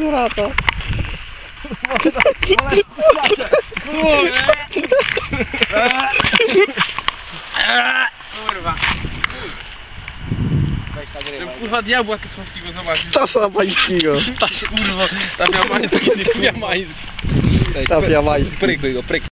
brata. Kurwa. Kurwa diabła ty słowskiego zobaczysz. Ta szampańskiego. Ta kurwa, ta miamańska, nie miamańska. Ta fiamańska. Prykuj go, prykuj.